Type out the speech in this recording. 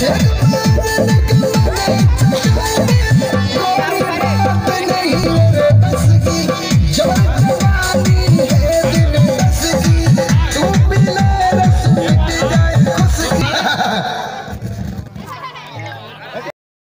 Yeah.